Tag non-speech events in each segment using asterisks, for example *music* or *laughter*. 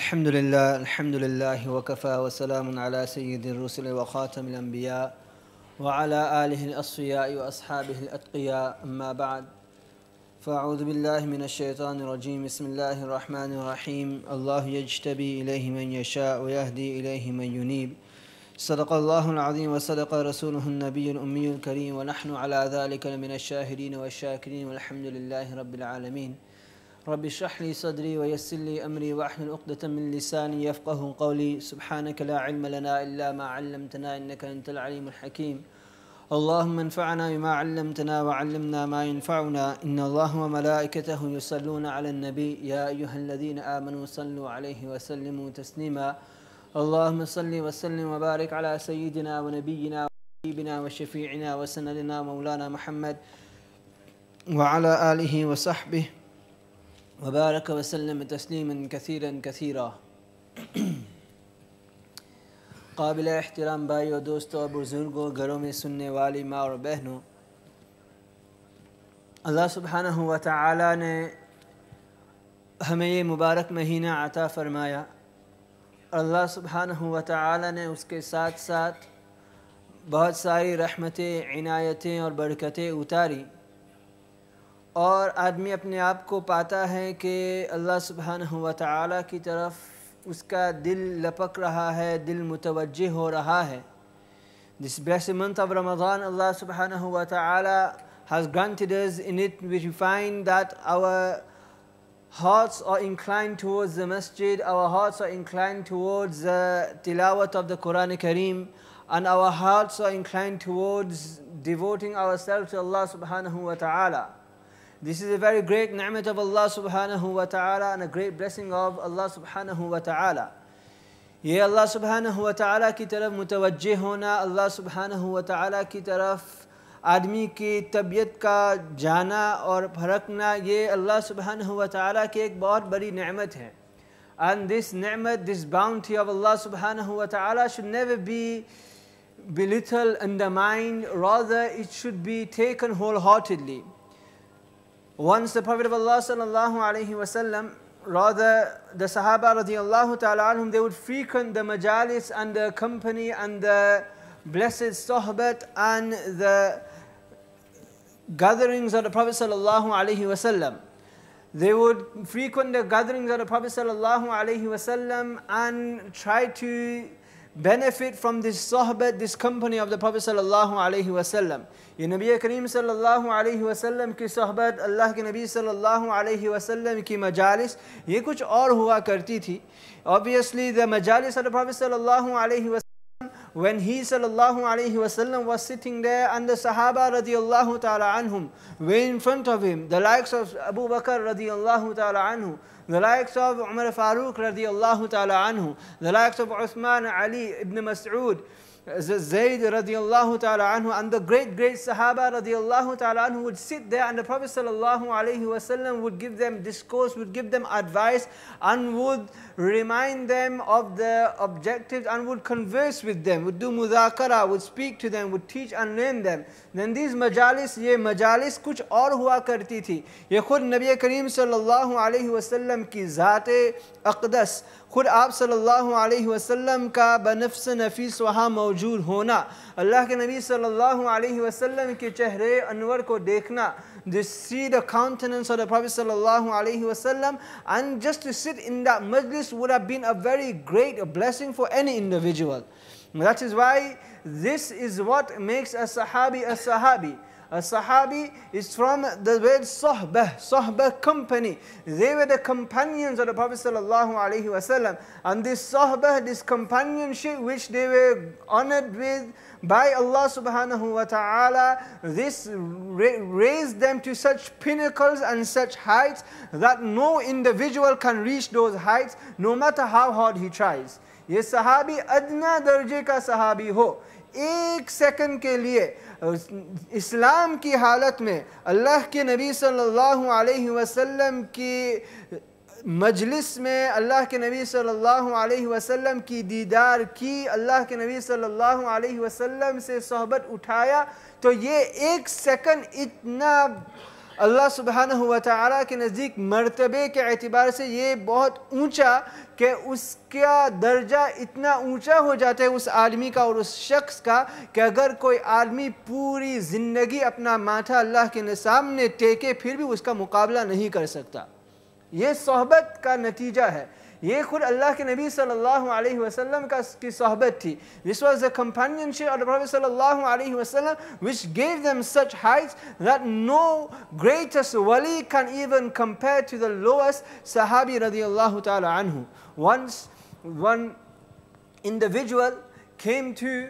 الحمد لله الحمد لله وكفى وسلام على سيد الرسل وخاتم الأنبياء وعلى آله الأصفياء وأصحابه الأتقياء. أما بعد فأعوذ بالله من الشيطان الرجيم. بسم الله الرحمن الرحيم. الله يجتبي إليه من يشاء ويهدي إليه من ينيب. صدق الله العظيم وصدق رسوله النبي الأمي الكريم. ونحن على ذلك من الشاهدين والشاكرين والحمد لله رب العالمين. رب اشرح لي صدري ويسر لي أمري واحلل عقدة من لساني يفقه قولي. سبحانك لا علم لنا إلا ما علمتنا إنك أنت العليم الحكيم. اللهم انفعنا بما علمتنا وعلمنا ما ينفعنا. إن الله وملائكته يصلون على النبي. يا أيها الذين آمنوا صلوا عليه وسلموا تسليما. اللهم صل وسلم وبارك على سيدنا ونبينا وحبيبنا وشفيعنا وسندنا مولانا محمد وعلى آله وصحبه وبارك وسلم تسليما كثيرا كثيرا. قابل احترام بھائی اور دوستوں اور بزرگوں گھروں میں سننے والی ماں اور بہنوں، اللہ سبحانہ و تعالی نے ہمیں یہ مبارک مہینہ عطا فرمایا۔ اللہ سبحانہ و تعالی نے اس کے ساتھ ساتھ بہت ساری رحمتیں، عنایتیں اور برکتیں اتاری۔ اور آدمی اپنے آپ کو پاتا ہے کہ اللہ سبحانہ و تعالی کی طرف اس کا دل لپک رہا ہے دل متوجہ ہو رہا ہے This blessed month of Ramadan, Allah subhanahu wa ta'ala has granted us in it we find that our hearts are inclined towards the masjid, our hearts are inclined towards the tilawat of the Quran Kareem, and our hearts are inclined towards devoting ourselves to Allah subhanahu wa ta'ala. This is a very great ni'mat of Allah subhanahu wa ta'ala and a great blessing of Allah subhanahu wa ta'ala. ये अल्लाह सुबहानहु व तआला की तरफ मुतवज्जे होना अल्लाह सुबहानहु व तआला की तरफ आदमी की तबीयत का जाना और फरकना ये अल्लाह सुबहानहु व तआला की एक बहुत बड़ी नेमत है and this ni'mat, this bounty of Allah subhanahu wa ta'ala should never be belittled, undermined, rather it should be taken wholeheartedly. Once the Prophet of Allah sallallahu alaihi wasallam, rather the Sahaba radiallahu ta'ala anhum, they would frequent the majalis and the company and the blessed sohbat and the gatherings of the Prophet sallallahu alaihi wasallam. They would frequent the gatherings of the Prophet sallallahu alaihi wasallam and try to benefit from this sohbat, this company of the Prophet sallallahu alaihi wasallam. ये नबी करीम सल्लल्लाहु अलैहि वसल्लम की सहबत अल्लाह के नबी सल्लल्लाहु अलैहि वसल्लम की मजालिस ये कुछ और हुआ करती थी obviously the majalis of the Prophet sallallahu alaihi wasallam when he sallallahu alaihi wasallam was sitting there and the Sahaba radiallahu ta'ala anhum were in front of him the likes of Abu Bakr radiallahu ta'ala anhu the likes of Umar Farooq radiallahu ta'ala anhu the likes of Uthman Ali ibn Mas'ud Zayd radiallahu ta'ala anhu and the great great Sahaba radiallahu ta'ala anhu would sit there and the Prophet sallallahu alayhi wasallam would give them discourse, would give them advice and would remind them of their objectives and would converse with them, would do mudakara, would speak to them, would teach and learn them. Then these majalis, ye majalis kuch aur hua karti thi. Ye khud Nabi Kareem sallallahu alayhi wasallam ki zaate aqdas खुद आप सल्लल्लाहु अलैहि वसल्लम का बनफ्स नफीस वहाँ मौजूद होना अल्लाह के नबी सल्लल्लाहु अलैहि वसल्लम के चेहरे अनवर को देखना to see the countenance of the Prophet sallallahu alaihi wasallam and just to sit in that majlis would have been a very great blessing for any individual. That is why this is what makes a sahabi a sahabi. A sahabi is from the word sahbah, sahbah company. They were the companions of the Prophet sallallahu alaihi wasallam. And this sahbah, this companionship which they were honored with by Allah subhanahu wa ta'ala, this raised them to such pinnacles and such heights that no individual can reach those heights no matter how hard he tries. ये सहाबी अदना दर्जे का सहाबी हो ایک second کے لیے، اسلام کی حالت میں اللہ کے نبی صلی اللہ علیہ وسلم کی مجلس میں اللہ کے نبی صلی اللہ علیہ وسلم کی دیدار کی اللہ کے نبی صلی اللہ علیہ وسلم سے صحبت اٹھایا تو یہ ایک سیکنڈ اتنا اللہ سبحانہ و تعالیٰ کے نزدیک مرتبے کے اعتبار سے یہ بہت اونچا کہ اس کا درجہ اتنا اونچا ہو جاتا ہے اس عالمی کا اور اس شخص کا کہ اگر کوئی عالمی پوری زندگی اپنا ماتھا اللہ کے سامنے ٹیکے پھر بھی اس کا مقابلہ نہیں کر سکتا۔ یہ صحبت کا نتیجہ ہے۔ ये खुद अल्लाह के नबी सल्लल्लाहु अलैहि वसल्लम का की सोहबत थी this was the companionship of the prophet sallallahu alaihi wasallam which gave them such heights that no greatest wali can even compare to the lowest sahabi radiyallahu ta'ala anhu once one individual came to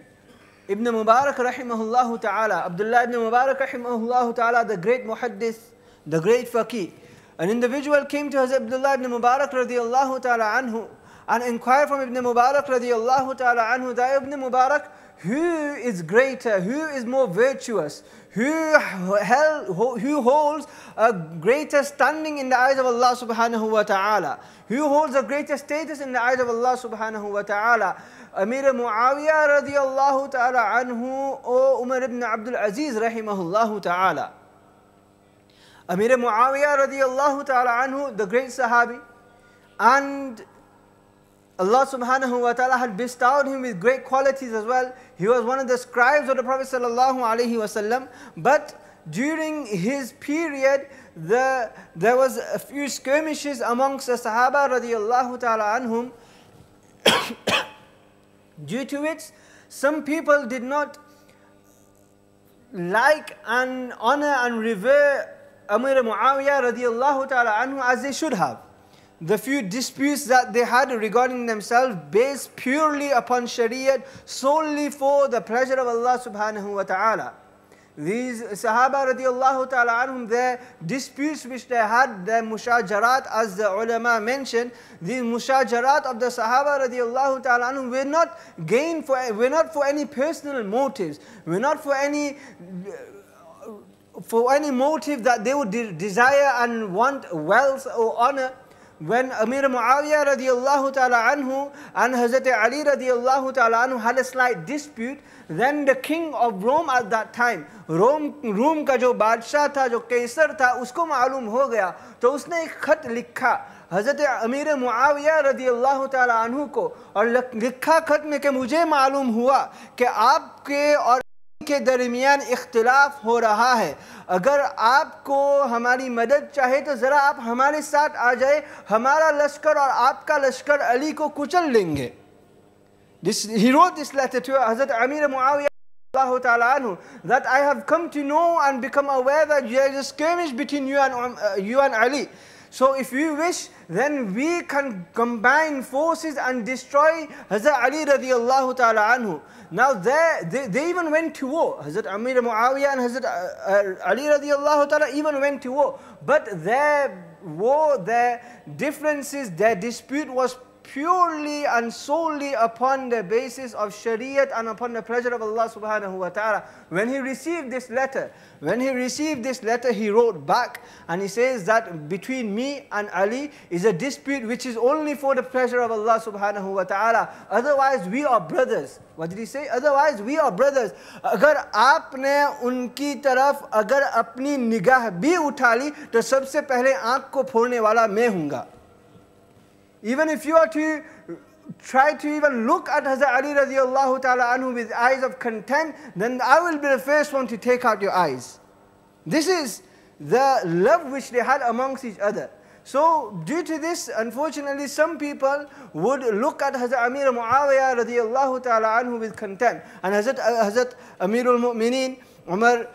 Ibn Mubarak rahimahullah ta'ala Abdullah ibn Mubarak rahimahullah ta'ala the great muhaddith the great faqih an individual came to Hazrat Abdullah ibn Mubarak radiallahu ta'ala anhu and inquired from Ibn Mubarak radiallahu ta'ala anhu that Ibn Mubarak, who is greater, who is more virtuous, who, who holds a greater standing in the eyes of Allah subhanahu wa ta'ala, who holds a greater status in the eyes of Allah subhanahu wa ta'ala. Amir Muawiyah radiallahu ta'ala anhu or Umar ibn Abdul Aziz rahimahullahu ta'ala. Amir Muawiyah radiallahu ta'ala anhu, the great Sahabi, and Allah subhanahu wa ta'ala had bestowed him with great qualities as well. He was one of the scribes of the Prophet sallallahu alaihi wasallam. But during his period, the, there was a few skirmishes amongst the Sahaba radiallahu ta'ala anhum, *coughs* due to which some people did not like and honor and revere Amir Muawiyah radiallahu ta'ala anhu as they should have. The few disputes that they had regarding themselves based purely upon Shariat solely for the pleasure of Allah subhanahu wa ta'ala. These Sahaba radiallahu ta'ala anhum, their disputes which they had, their mushajarat as the ulama mentioned, these mushajarat of the Sahaba radiallahu ta'ala anhum were not gained for, were not for any personal motives, were not for any for any motive that they would de- desire and want wealth or honor. When Amir Muawiyah radiallahu ta'ala anhu and Hazrat Ali radiallahu ta'ala anhu had a slight dispute, then the king of Rome at that time, Rome, Rome ka jo badshah tha, jo kaisar tha, usko maalum ho gaya. To usne ek khat likha, حضرت امیر معاویہ رضی اللہ تعالیٰ عنہ کو اور لکھا خط میں کہ مجھے معلوم ہوا کہ آپ کے اور کے درمیان اختلاف ہو رہا ہے اگر آپ کو ہماری مدد چاہے تو ذرا آپ ہمارے ساتھ آ جائے ہمارا لشکر اور آپ کا لشکر علی کو کچل لیں گے حضرت امیر معاویہ Allah Ta'ala Anhu, that I have come to know and become aware that there is a skirmish between you and, um, uh, you and Ali. So if you wish, then we can combine forces and destroy Hazrat Ali radiallahu ta'ala anhu. Now they, they, they even went to war. Hazrat Amir Muawiyah and Hazrat uh, uh, Ali radiallahu ta'ala even went to war. But their war, their differences, their dispute was purely and solely upon the basis of Shariat and upon the pleasure of Allah subhanahu wa ta'ala. When he received this letter, when he received this letter, he wrote back and he says that between me and Ali is a dispute which is only for the pleasure of Allah subhanahu wa ta'ala. Otherwise, we are brothers. What did he say? Otherwise, we are brothers. अगर आपने उनकी तरफ अगर अपनी निगाह भी उठा ली तो सबसे पहले आंख को फोड़ने वाला मैं हूँगा even if you are to try to even look at Hazrat Ali radiallahu ta'ala anhu with eyes of contempt, then I will be the first one to take out your eyes. This is the love which they had amongst each other. So due to this, unfortunately, some people would look at Hazrat Amir Muawiyah ta'ala anhu with contempt. And Hazrat, uh, Hazrat Amirul Mu'mineen, Umar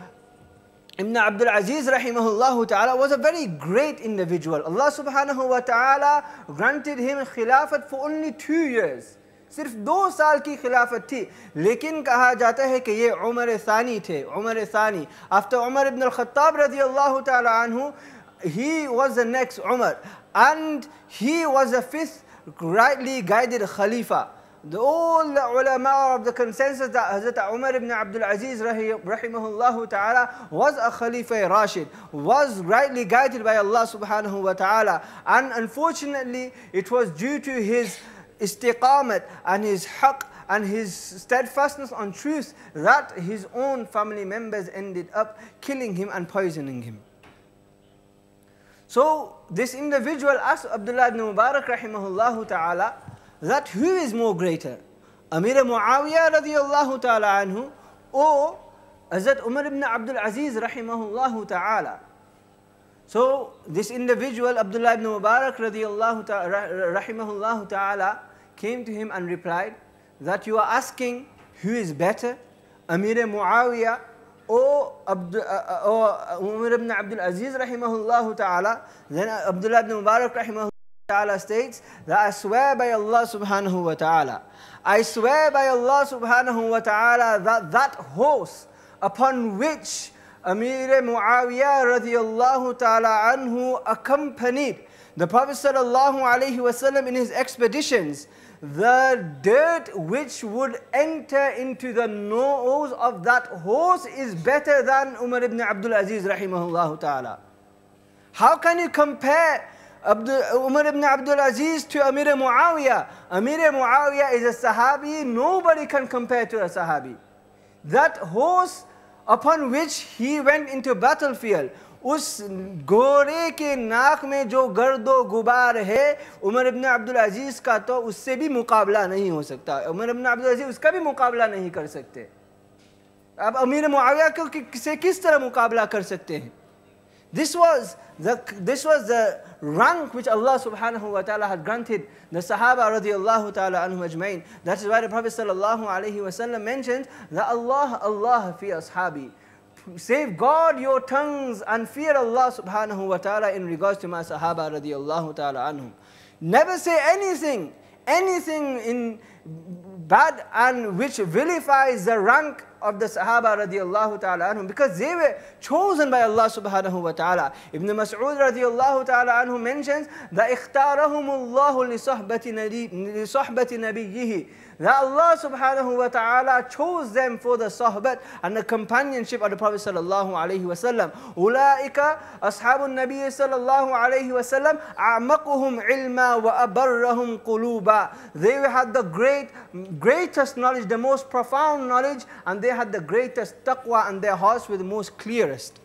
Ibn Abdul Aziz rahimahullah ta'ala was a very great individual. Allah subhanahu wa ta'ala granted him khilafat for only two years. सिर्फ दो साल की खिलाफत थी लेकिन कहा जाता है कि ये उमर सानी थे उमर सानी आफ्टर उमर इब्न खत्ताब रजी अल्लाह ताला anhu he was the next Umar and he was the fifth rightly guided Khalifa the, all the ulama of the consensus that Hazrat Umar ibn Abdul Aziz rahimahullah ta'ala was a Khalifa Rashid, was rightly guided by Allah subhanahu wa ta'ala. And unfortunately, it was due to his istiqamat and his haqq and his steadfastness on truth that his own family members ended up killing him and poisoning him. So this individual asked Abdullah ibn Mubarak rahimahullah ta'ala that who is more greater? Amir Muawiyah radiallahu ta'ala anhu or Hazrat Umar ibn Abdul Aziz rahimahullah ta'ala. So this individual, Abdullah ibn Mubarak radiallahu ta'ala, rahimahullah ta'ala, came to him and replied that you are asking who is better, Amir Muawiyah or, uh, uh Umar ibn Abdul Aziz rahimahullah ta'ala. Then Abdullah ibn Mubarak rahimahullah ta'ala states that I swear by Allah subhanahu wa ta'ala. I swear by Allah subhanahu wa ta'ala that that horse upon which Amir Muawiyah radiallahu ta'ala anhu accompanied the Prophet sallallahu alayhi wasallam in his expeditions, the dirt which would enter into the nose of that horse is better than Umar ibn Abdul Aziz rahimahullah ta'ala. How can you compare Abdul Umar ibn Abdul Aziz to Amir Muawiyah. Amir Muawiyah is a Sahabi, nobody can compare to a Sahabi. That horse upon which he went into battlefield, اس گھوڑے کے ناک میں جو گرد و غبار ہے عمر ابن عبدالعزیز کا تو اس سے بھی مقابلہ نہیں ہو سکتا عمر ابن عبدالعزیز اس کا بھی مقابلہ نہیں کر سکتے اب امیر معاویہ کو سے کس طرح مقابلہ کر سکتے ہیں This was the, this was the rank which Allah subhanahu wa ta'ala had granted the Sahaba radiallahu ta'ala anhum ajmain. That is why the Prophet sallallahu alayhi wa sallam mentioned that Allah, Allah fi ashabi. Safeguard your tongues and fear Allah subhanahu wa ta'ala in regards to my Sahaba radiallahu ta'ala anhum. Never say anything, anything in bad and which vilifies the rank of the Sahaba radiallahu ta'ala anhum because they were chosen by Allah subhanahu wa ta'ala. Ibn Mas'ud radiallahu ta'ala anhu mentions that اختارهم الله لصحبة نبيه that Allah subhanahu wa ta'ala chose them for the sahbat and the companionship of the Prophet sallallahu alayhi wa sallam. Ulaika ashabun nabi sallallahu alayhi wa sallam a'maquhum ilma wa abarrahum quluba. They had the great, greatest knowledge, the most profound knowledge and they had the greatest taqwa and their hearts were the most clearest.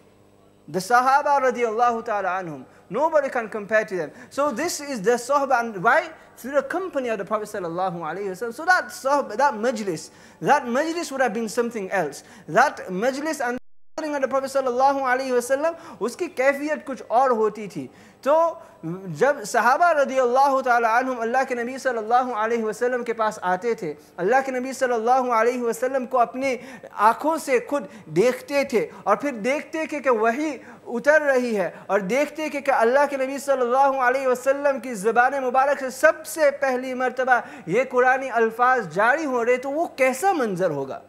The Sahaba radiallahu ta'ala anhum. Nobody can compare to them. So this is the Sahaba and why? through the company of the Prophet sallallahu alaihi wasallam. So that sahb, that majlis, that majlis would have been something else. That majlis and the Prophet sallallahu alaihi wasallam, its kafiyat kuch aur hoti thi. تو جب صحابہ رضی اللہ تعالی عنہم اللہ کے نبی صلی اللہ علیہ وسلم کے پاس آتے تھے اللہ کے نبی صلی اللہ علیہ وسلم کو اپنے آنکھوں سے خود دیکھتے تھے اور پھر دیکھتے کہ وہی اتر رہی ہے اور دیکھتے کہ کہ اللہ کے نبی صلی اللہ علیہ وسلم کی زبان مبارک سے سب سے پہلی مرتبہ یہ قرآن الفاظ جاری ہو رہے تو وہ کیسا منظر ہوگا؟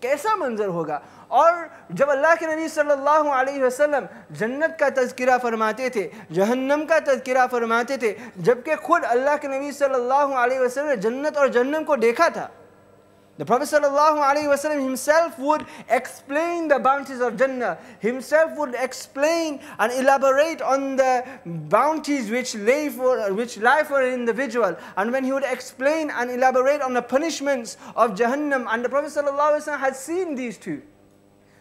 کیسا منظر ہوگا؟ اور جب اللہ کے نبی صلی اللہ علیہ وسلم جنت کا تذکرہ فرماتے تھے، جہنم کا تذکرہ فرماتے تھے، جبکہ خود اللہ کے نبی صلی اللہ علیہ وسلم نے جنت اور جہنم کو دیکھا تھا۔ The Prophet ﷺ himself would explain the bounties of Jannah, himself would explain and elaborate on the bounties which lay for, which lie for an individual. And when he would explain and elaborate on the punishments of Jahannam, and the Prophet ﷺ had seen these two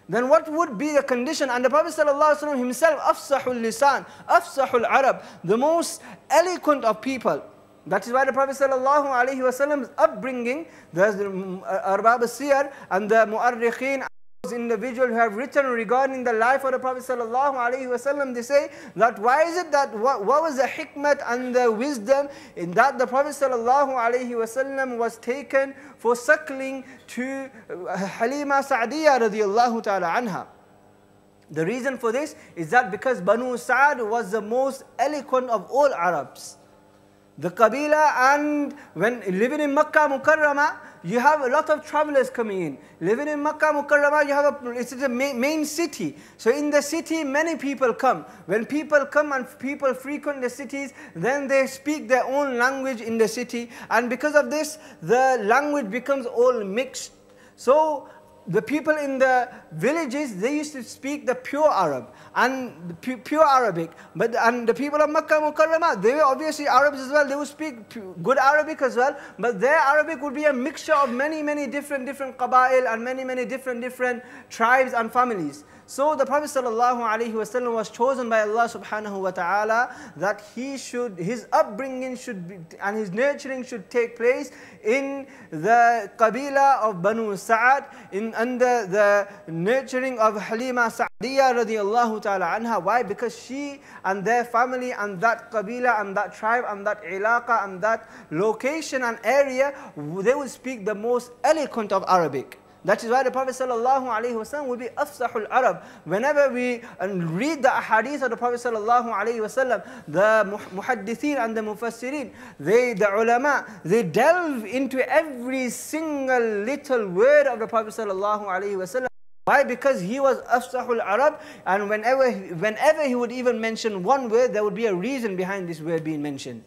then what would be the condition? And the Prophet ﷺ himself, afsahul lisan, afsahul arab, the most eloquent of people. that is why the Prophet sallallahu upbringing, the uh, Arbab and the Mu'arrikhin, those individuals who have written regarding the life of the Prophet sallallahu they say that why is it that what, what was the hikmat and the wisdom in that the Prophet sallallahu was taken for suckling to uh, Halima Sa'diyah radiallahu ta'ala anha. The reason for this is that because Banu Sa'd was the most eloquent of all Arabs. The Qabila and when living in Makkah Mukarramah, you have a lot of travelers coming in. Living in Makkah Mukarramah, you have a, it's a main city. So in the city, many people come. When people come and people frequent the cities, then they speak their own language in the city. And because of this, the language becomes all mixed. So the people in the villages, they used to speak the pure Arab and pure Arabic. But and the people of Makkah Mukarramah, they were obviously Arabs as well. They would speak good Arabic as well. But their Arabic would be a mixture of many, many different, different qabail and many, many different, different tribes and families. So the Prophet ﷺ was chosen by Allah subhanahu wa ta'ala that he should, his upbringing should be, and his nurturing should take place in the Qabila of Banu Sa'ad, in under the nurturing of Halima Sa'diyah radiallahu ta'ala anha. Why? Because she and their family and that Qabila and that tribe and that ilaqa and that location and area, they would speak the most eloquent of Arabic. That is why the Prophet sallallahu alaihi wasallam will be afsahul Arab. Whenever we uh, read the hadith of the Prophet sallallahu alaihi wasallam, the muhaddithin and the mufassirin, they, the ulama, they delve into every single little word of the Prophet sallallahu alaihi wasallam. Why? Because he was Afsahul Arab and whenever, whenever he would even mention one word, there would be a reason behind this word being mentioned.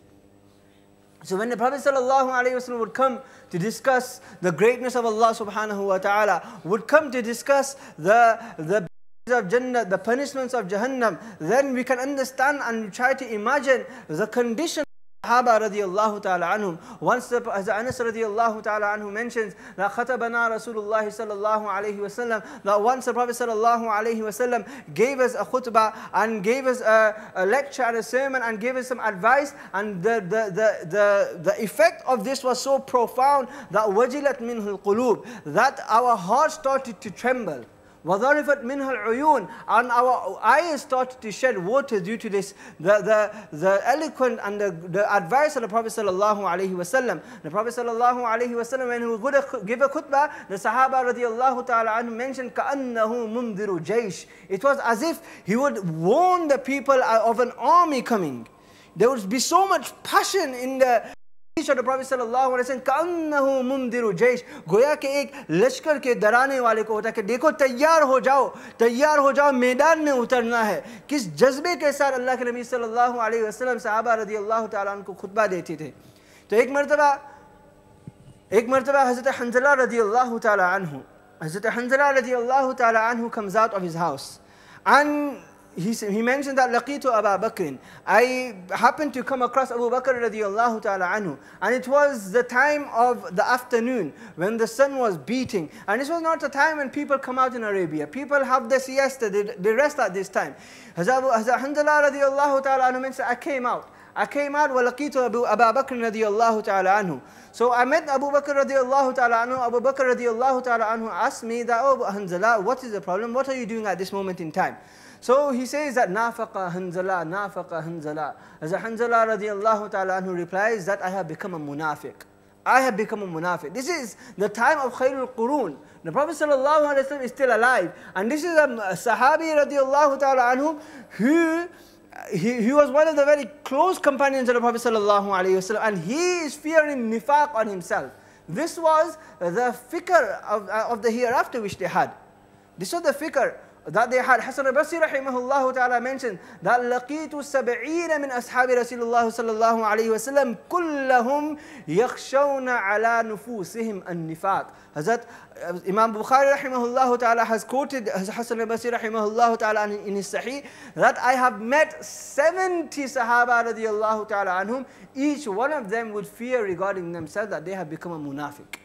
So when the Prophet ﷺ would come to discuss the greatness of Allah subhanahu wa ta'ala, would come to discuss the, the of Jannah, the punishments of Jahannam, then we can understand and try to imagine the condition Sahaba radiallahu ta'ala anhum. Once the, as Anas radiallahu ta'ala anhu mentions that khatabana Rasulullah sallallahu alayhi wasallam that once the Prophet sallallahu alayhi wasallam gave us a khutbah and gave us a, a, lecture and a sermon and gave us some advice and the, the, the, the, the effect of this was so profound that wajilat minhul qulub that our hearts started to tremble. وَظَرِفَتْ مِنْهَا الْعُيُونَ And our eyes started to shed water due to this, the, the, the eloquent and the, the advice of the Prophet sallallahu alaihi wasallam. The Prophet sallallahu alaihi wasallam, when he would give a khutbah, the Sahaba radiallahu ta'ala anhu mentioned كَأَنَّهُ مُنذِرُ جَيْشٍ It was as if he would warn the people of an army coming. There would be so much passion in the شرٹ پروفی صلی اللہ علیہ وسلم کانہو مندر جیش۔ گویا کہ ایک لشکر کے درانے والے کو ہوتا ہے کہ دیکھو تیار ہو جاؤ، تیار ہو جاؤ، میدان میں اترنا ہے۔ کس جذبے کے ساتھ اللہ کے نبی صلی اللہ علیہ وسلم صحابہ رضی اللہ تعالیٰ عنہ کو خطبہ دیتی تھے۔ تو ایک مرتبہ ایک مرتبہ حضرت حنزلہ رضی اللہ تعالیٰ عنہ، حضرت حنزلہ رضی اللہ تعالیٰ عنہ comes out of his house and he, he mentioned that laqitu Abu Bakr. I happened to come across Abu Bakr radiallahu ta'ala anhu. And it was the time of the afternoon when the sun was beating. And this was not a time when people come out in Arabia. People have the siesta, they, they rest at this time. Hazrat Hanzala radiallahu ta'ala anhu mentioned, I came out. I came out وَلَقِيتُ Abu, Abu Bakr radiallahu ta'ala anhu. So I met Abu Bakr radiallahu ta'ala anhu. Abu Bakr radiallahu ta'ala anhu asked me that, oh Hanzala, what is the problem? What are you doing at this moment in time? So he says that nafaqa hanzala, nafaqa hanzala. As hanzala radiallahu ta'ala anhu replies that I have become a munafiq. I have become a munafiq. This is the time of Khairul Qurun. The Prophet wasallam is still alive. And this is a sahabi radiallahu ta'ala anhu who he, he was one of the very close companions of the Prophet wasallam and he is fearing nifaq on himself. This was the fikr of, of the hereafter which they had. This was the fikr that they had Hassan al-Basri rahimahullah ta'ala mentioned that سبعين من أصحاب رسول الله صلى الله عليه وسلم كلهم يخشون على نفوسهم النفاق Hazrat Imam Bukhari rahimahullah ta'ala has quoted Hassan al-Basri rahimahullah ta'ala in his Sahih that I have met 70 Sahaba radiallahu ta'ala anhum each one of them would fear regarding themselves that they have become a munafiq.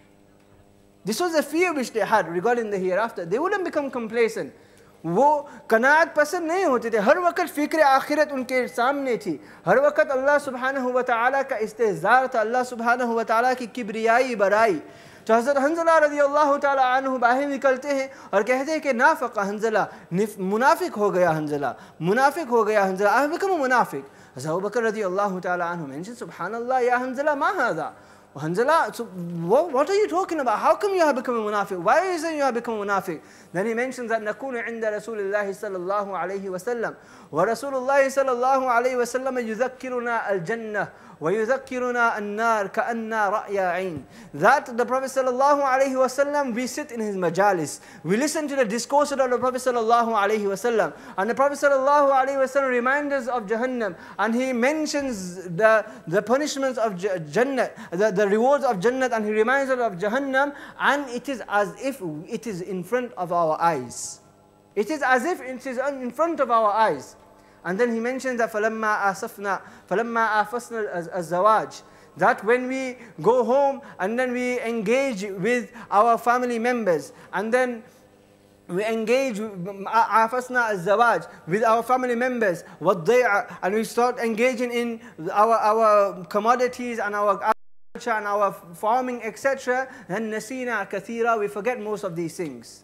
This was the fear which they had regarding the hereafter. They wouldn't become complacent. وہ کنات پسند نہیں ہوتے تھے۔ ہر وقت فکر آخرت ان کے سامنے تھی۔ ہر وقت اللہ سبحانہ و تعالیٰ کا استحضار تھا۔ اللہ سبحانہ و تعالیٰ کی کبریائی برائی تو حضرت حنزلہ رضی اللہ تعالیٰ عنہ باہر نکلتے ہیں اور کہتے ہیں کہ نافق حنزلہ منافق ہو گیا حنزلہ منافق ہو گیا حنزلہ احبکم منافق۔ حضرت بکر رضی اللہ تعالیٰ عنہ منشن سبحان اللہ یا حنزلہ ماہ هذا Hanzala, so what, what, are you talking about? How come you have become a munafiq? Why is it you have become a munafiq? Then he mentions that نكون عند رسول الله صلى الله عليه وسلم ورسول الله صلى الله عليه وسلم يذكرنا الجنة وَيُذَكِّرُنَا النَّارِ كَأَنَّا رَأْيَ عَيْنٍ That the Prophet sallallahu alaihi wasallam, we sit in his majalis. We listen to the discourse of the Prophet sallallahu alaihi wasallam. And the Prophet sallallahu alaihi wasallam reminds us of Jahannam. And he mentions the, the punishments of Jannah, the, the rewards of Jannah. And he reminds us of Jahannam. And it is as if it is in front of our eyes. It is as if it is in front of our eyes. And then he mentions that فَلَمَّا آسَفْنَا فَلَمَّا آفَسْنَا الزَّوَاجِ that when we go home and then we engage with our family members and then we engage عافسنا الزواج with our family members والضيعة and we start engaging in our, our commodities and our agriculture and our farming etc then nasina kathira we forget most of these things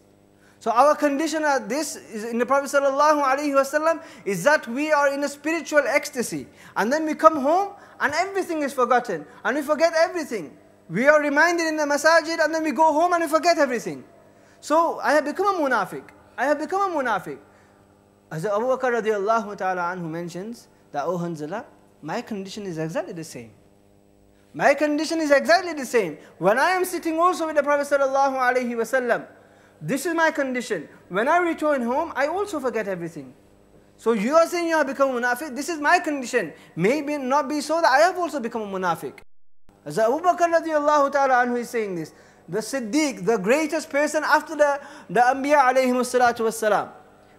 so our condition at this is in the Prophet sallallahu alaihi wasallam is that we are in a spiritual ecstasy. And then we come home and everything is forgotten. And we forget everything. We are reminded in the masajid and then we go home and we forget everything. So I have become a munafiq. I have become a munafiq. As Abu Bakr radiallahu ta'ala anhu mentions that, oh Hanzala, my condition is exactly the same. My condition is exactly the same. When I am sitting also with the Prophet sallallahu alaihi wasallam, this is my condition. When I return home, I also forget everything. So you are saying you have become a munafiq. This is my condition. Maybe not be so that I have also become a munafiq. As Abu Bakr radiallahu ta'ala anhu is saying this. The Siddiq, the greatest person after the, the Anbiya alayhi salatu wassalam.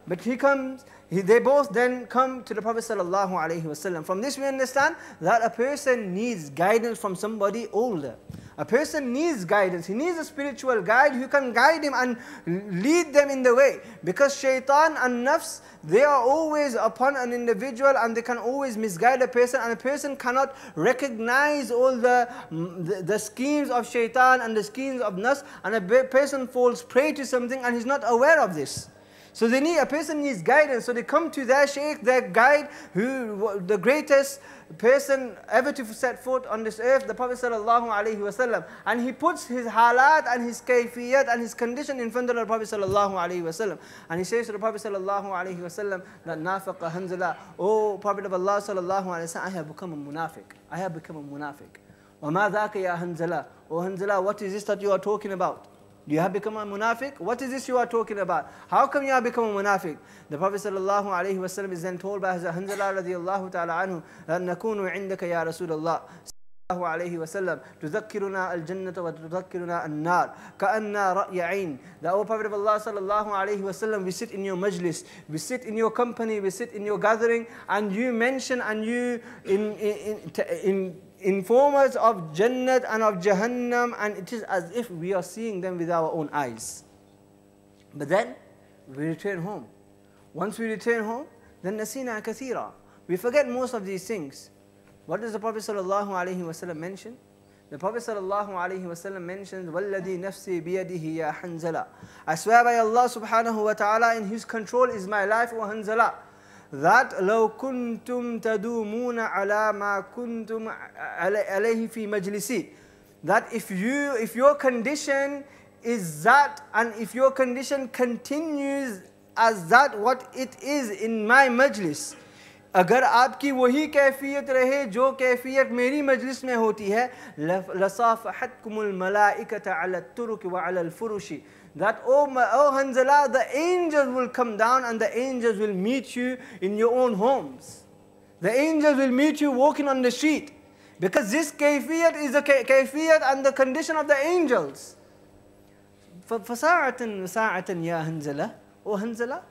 But he comes, they both then come to the Prophet. From this we understand that a person needs guidance from somebody older. A person needs guidance. He needs a spiritual guide who can guide him and lead them in the way. Because shaitan and nafs, they are always upon an individual and they can always misguide a person. And a person cannot recognize all the, mm, the, the schemes of shaitan and the schemes of nafs. And a person falls prey to something and he's not aware of this. So they need a person needs guidance. So they come to their sheikh, their guide, who the greatest person ever to set foot on this earth, the Prophet sallallahu alaihi wasallam, and he puts his halat and his kayfiyat and his condition in front of the Prophet sallallahu alaihi wasallam, and he says to the Prophet sallallahu alaihi wasallam that nafaqa hanzala, oh Prophet of Allah sallallahu alaihi wasallam, I have become a munafiq. I have become a munafiq. وَمَا ذَاكَ يَا hanzala, oh hanzala, what is this that you are talking about? You have become a munafiq? What is this you are talking about? How come you have become a munafiq? The Prophet sallallahu alayhi wasallam is then told by Hazrat Hanzala radiallahu ta'ala anhu that نَكُونُ عِنْدَكَ يَا رَسُولَ اللَّهِ الله عليه وسلم تذكرنا الجنة وتذكرنا النار كأننا رأي عين The O Prophet of Allah صلى الله عليه وسلم we sit in your majlis we sit in your company we sit in your gathering and you mention and you in, in, in, in inform us of Jannat and of Jahannam, and it is as if we are seeing them with our own eyes. But then we return home. Once we return home, then nasina kathira. We forget most of these things. What does the Prophet ﷺ mention? The Prophet ﷺ mentions, وَالَّذِي نَفْسِي بِيَدِهِ يَا حَنْزَلَةً I swear by Allah subhanahu wa ta'ala, in His control is my life, O Hanzala that لو كنتم تدومون على ما كنتم عليه في مجلسي that if you if your condition is that and if your condition continues as that what it is in my majlis अगर आपकी वही कैफियत रहे जो कैफियत मेरी मजलिस में होती है लसाफ़हतकुमुल मलाइकत अला तुरुक व अला फुरुशी that, oh, my, oh Hanzala, the angels will come down and the angels will meet you in your own homes. The angels will meet you walking on the street. Because this kayfiyat is the kayfiyat and the condition of the angels. فساعة وساعة يا هنزلة Oh Hanzala,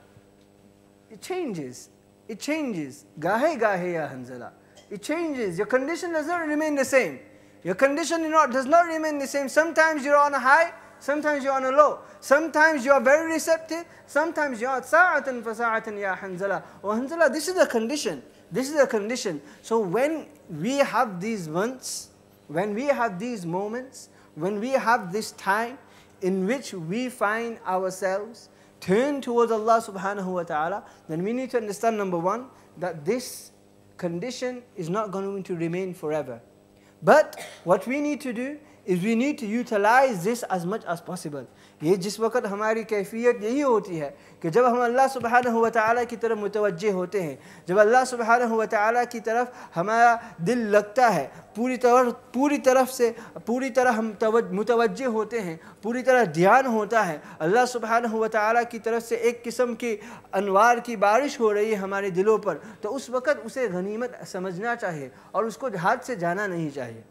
it changes. It changes. Gahe gahe ya Hanzala. It changes. Your condition does not remain the same. Your condition does not remain the same. Sometimes you're on a high, Sometimes you're on a low. Sometimes you are very receptive. Sometimes you are sa'atan fa ya hanzala. Oh hanzala, this is the condition. This is the condition. So when we have these months, when we have these moments, when we have this time in which we find ourselves turned towards Allah subhanahu wa ta'ala, then we need to understand number one, that this condition is not going to remain forever. But what we need to do we need to utilize this as much as possible یہ جس وقت ہماری کیفیت یہی ہوتی ہے کہ جب ہم اللہ سبحانہ و تعالیٰ کی طرف متوجہ ہوتے ہیں، جب اللہ سبحانہ و تعالیٰ کی طرف ہمارا دل لگتا ہے، پوری طور پوری طرف سے، پوری طرح ہم متوجہ ہوتے ہیں، پوری طرح دھیان ہوتا ہے، اللہ سبحانہ و تعالیٰ کی طرف سے ایک قسم کی انوار کی بارش ہو رہی ہے ہمارے دلوں پر، تو اس وقت اسے غنیمت سمجھنا چاہیے اور اس کو ہاتھ سے جانا نہیں چاہیے۔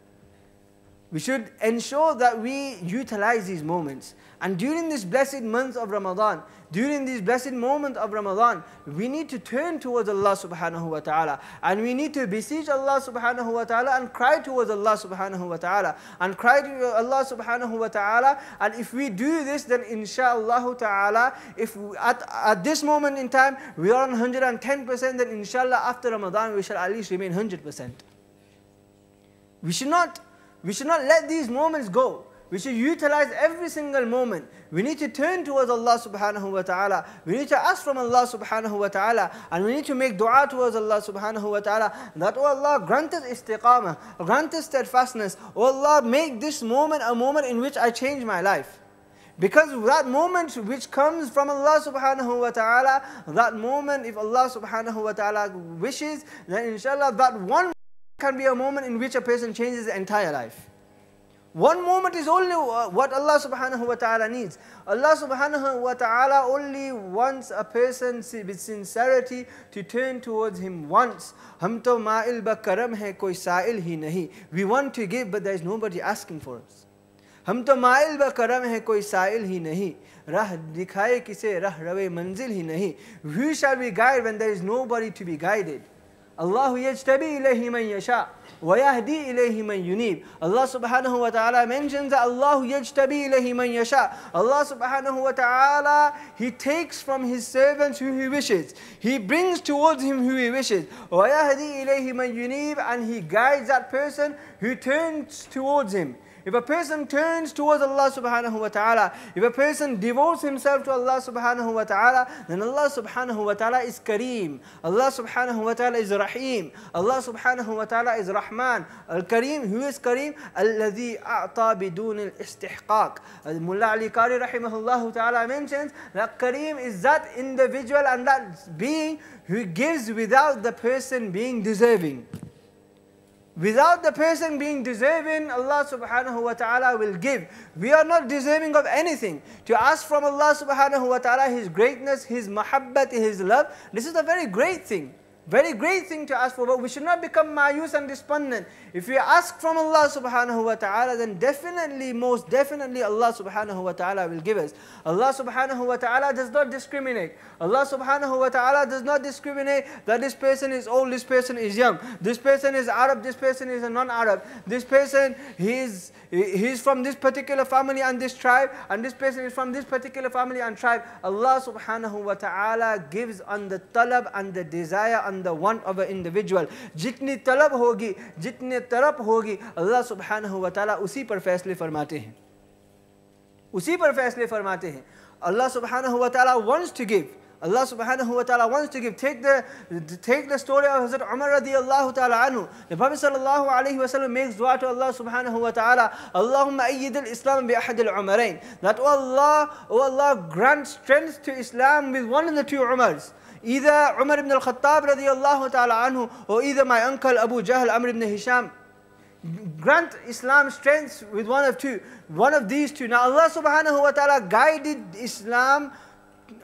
We should ensure that we utilize these moments. And during this blessed month of Ramadan, during this blessed moment of Ramadan, we need to turn towards Allah subhanahu wa ta'ala. And we need to beseech Allah subhanahu wa ta'ala and cry towards Allah subhanahu wa ta'ala. And cry to Allah subhanahu wa ta'ala. And if we do this, then inshallah ta'ala, if at, at this moment in time, we are on 110%, then inshallah after Ramadan, we shall at least remain 100%. We should not we should not let these moments go. We should utilize every single moment. We need to turn towards Allah subhanahu wa ta'ala. We need to ask from Allah subhanahu wa ta'ala. And we need to make dua towards Allah subhanahu wa ta'ala. That, oh Allah, grant us istiqamah, grant us steadfastness. Oh Allah, make this moment a moment in which I change my life. Because that moment which comes from Allah subhanahu wa ta'ala, that moment, if Allah subhanahu wa ta'ala wishes, then inshallah that one can be a moment in which a person changes their entire life. One moment is only uh, what Allah subhanahu wa ta'ala needs. Allah subhanahu wa ta'ala only wants a person with sincerity to turn towards Him once. We want to give but there is nobody asking for us. Hum to Who shall we guide when there is nobody to be guided? Allahu yajtabi ilayhi man yasha wa yahdi ilayhi man yunib. Allah subhanahu wa ta'ala mentions that Allahu yajtabi ilayhi man yasha. Allah subhanahu wa ta'ala, He takes from His servants who He wishes. He brings towards Him who He wishes. Wa yahdi ilayhi man yunib. And He guides that person who turns towards Him. If a person turns towards Allah subhanahu wa ta'ala, if a person devotes himself to Allah subhanahu wa ta'ala, then Allah subhanahu wa ta'ala is Kareem. Allah subhanahu wa ta'ala is Rahim. Allah subhanahu wa ta'ala is Rahman. Al-Kareem, who is Kareem? الذي أعطى بدون الاستحقاق. Mullah Ali Qari rahimahullah ta'ala mentions that Kareem is that individual and that being who gives without the person being deserving. Without the person being deserving, Allah subhanahu wa ta'ala will give. We are not deserving of anything. To ask from Allah subhanahu wa ta'ala His greatness, His mahabbat, His love, this is a very great thing. Very great thing to ask for, but we should not become mayus and despondent. If we ask from Allah subhanahu wa ta'ala, then definitely, most definitely Allah subhanahu wa ta'ala will give us. Allah subhanahu wa ta'ala does not discriminate. Allah subhanahu wa ta'ala does not discriminate that this person is old, this person is young, this person is Arab, this person is a non-Arab, this person he is he's from this particular family and this tribe, and this person is from this particular family and tribe. Allah subhanahu wa ta'ala gives on the talab and the desire and the want of an individual. Jitni talab hogi, jitni tarap hogi, Allah subhanahu wa ta'ala usi par faisle farmate hain. Usi par faisle farmate hain. Allah subhanahu wa ta'ala wants to give. Allah subhanahu wa ta'ala wants to give. Take the, take the story of Hazrat Umar radiallahu ta'ala anhu. The Prophet sallallahu alayhi wa sallam makes dua to Allah subhanahu wa ta'ala. Allahumma ayyid al-Islam bi ahad al-Umarain. That, oh Allah, oh Allah, grant strength to Islam with one of the two Umars. Either Umar ibn al-Khattab radiallahu ta'ala anhu or either my uncle Abu Jahl Amr ibn Hisham. Grant Islam strength with one of two, one of these two. Now Allah subhanahu wa ta'ala guided Islam